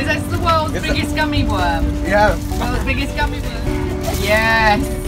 Because that's the world's it's biggest gummy worm. Yeah. World's biggest gummy worm. Yes.